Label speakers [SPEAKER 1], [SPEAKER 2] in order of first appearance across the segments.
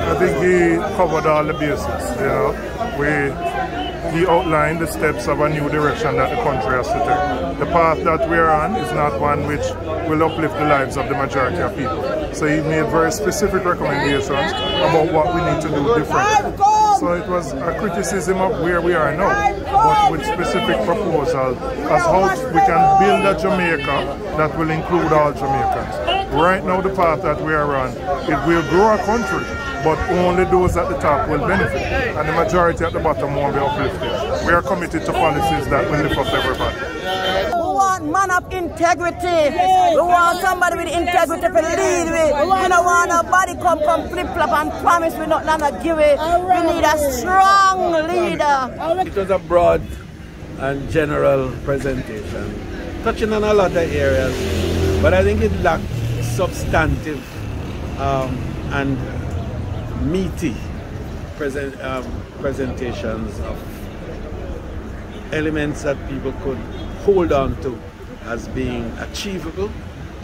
[SPEAKER 1] I think he covered all the bases, you know. We he outlined the steps of a new direction that the country has to take. The path that we are on is not one which will uplift the lives of the majority of people. So he made very specific recommendations about what we need to do differently. So it was a criticism of where we are now, but with specific proposal as how we can build a Jamaica that will include all Jamaicans. Right now the path that we are on, it will grow a country but only those at the top will benefit, and the majority at the bottom won't be uplifted. We are committed to policies that will lift up everybody.
[SPEAKER 2] We want man of integrity. We want somebody with integrity to lead with. We don't want nobody come from flip flop and promise we're not gonna give it. We need a strong leader.
[SPEAKER 3] It was a broad and general presentation, touching on a lot of areas, but I think it lacked substantive um, and meaty present, um, presentations of elements that people could hold on to as being achievable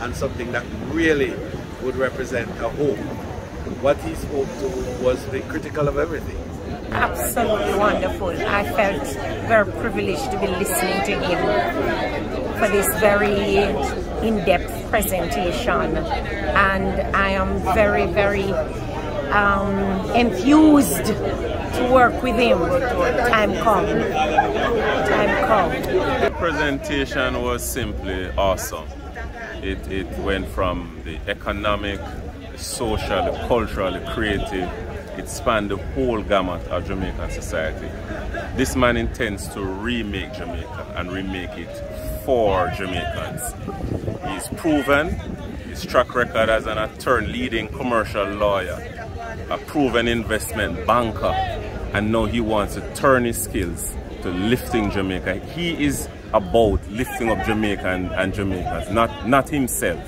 [SPEAKER 3] and something that really would represent a hope. What he spoke to was the critical of everything.
[SPEAKER 4] Absolutely wonderful. I felt very privileged to be listening to him for this very in-depth presentation and I am very, very um, enthused to work with him. Time come. Time come.
[SPEAKER 5] The presentation was simply awesome. It, it went from the economic, the social, cultural, creative. It spanned the whole gamut of Jamaican society. This man intends to remake Jamaica and remake it for Jamaicans. He's proven his track record as an attorney, leading commercial lawyer, a proven investment banker and now he wants to turn his skills to lifting Jamaica. He is about lifting up Jamaica and, and not, not himself.